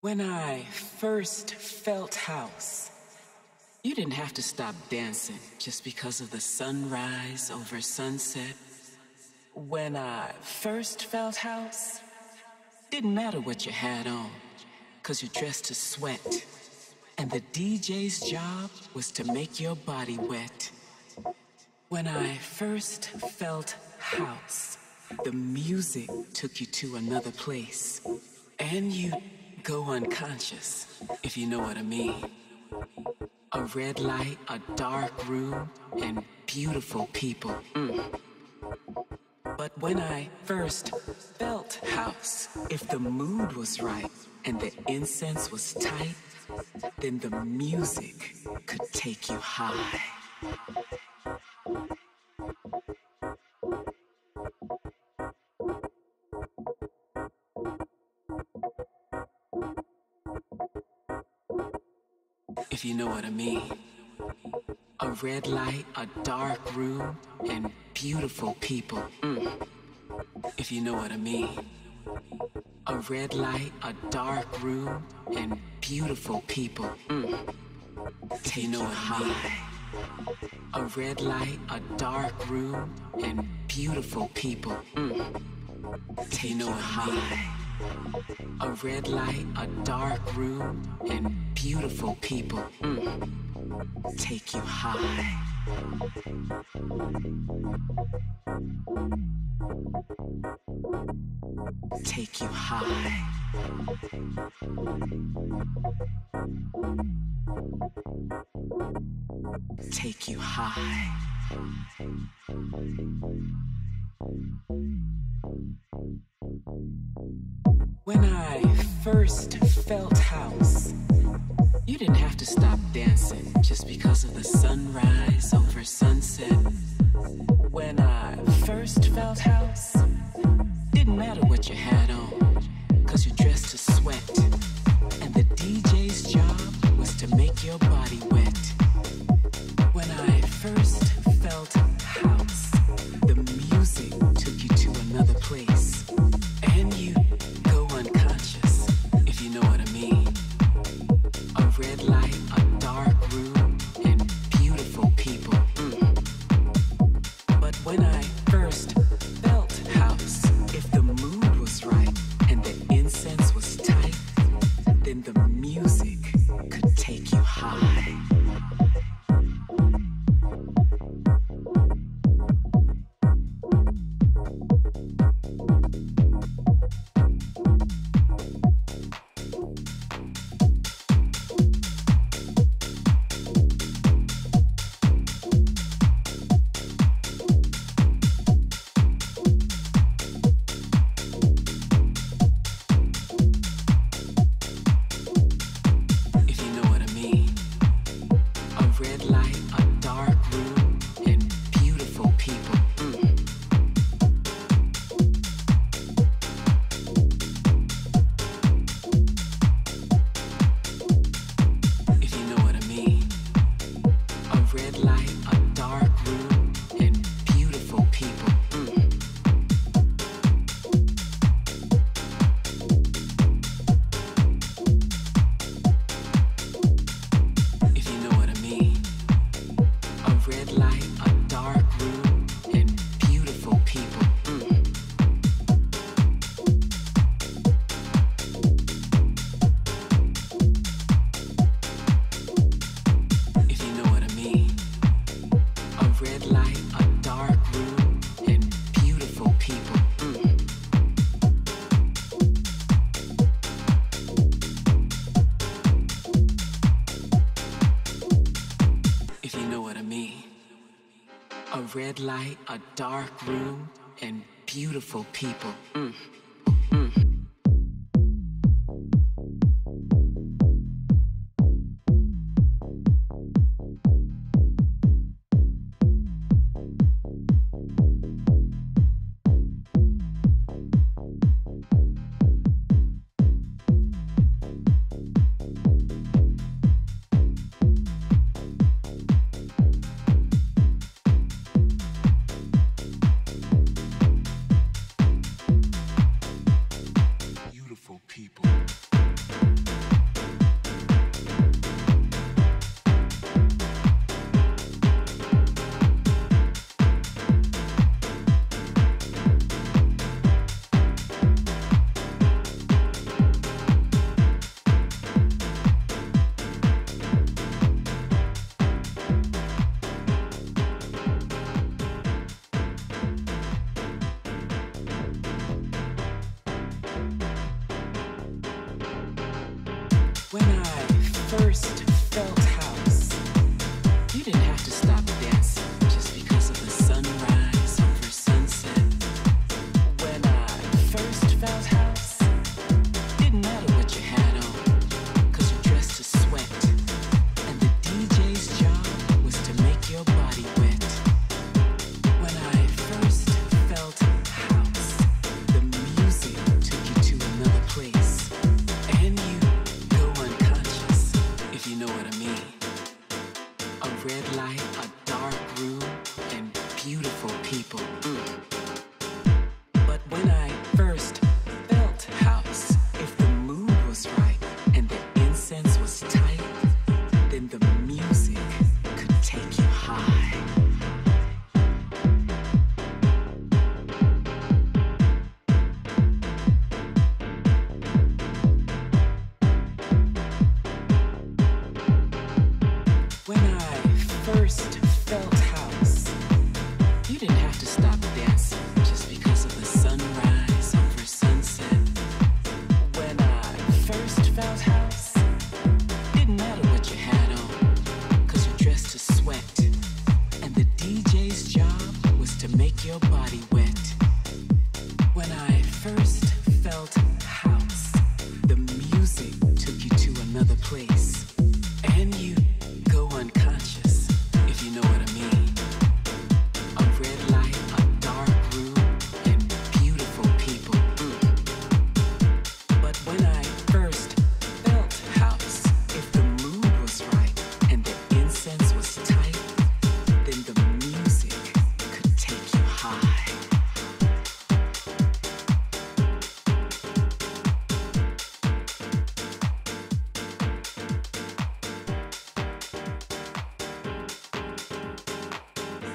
When I first felt house, you didn't have to stop dancing just because of the sunrise over sunset. When I first felt house, didn't matter what you had on, cause you dressed to sweat. And the DJ's job was to make your body wet. When I first felt house, the music took you to another place. And you go unconscious, if you know what I mean. A red light, a dark room, and beautiful people. Mm. But when I first felt house, if the mood was right and the incense was tight, then the music could take you high. If you know what I mean. A red light, a dark room, and beautiful people. Mm. If you know what I mean. A red light, a dark room, and beautiful people. Mm. Take you know it high. A red light, a dark room, and beautiful people. Mm. Take you know it high. A red light, a dark room, and beautiful people. Take you high. Take you high. Take you high. When I first felt house, you didn't have to stop dancing just because of the sunrise over sunset. When I first felt house, didn't matter what you had on, red light, a dark room, and beautiful people. Mm. when I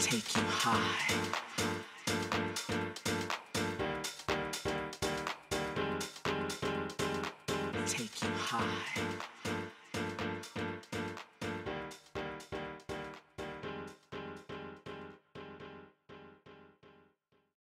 take you high. Take you high.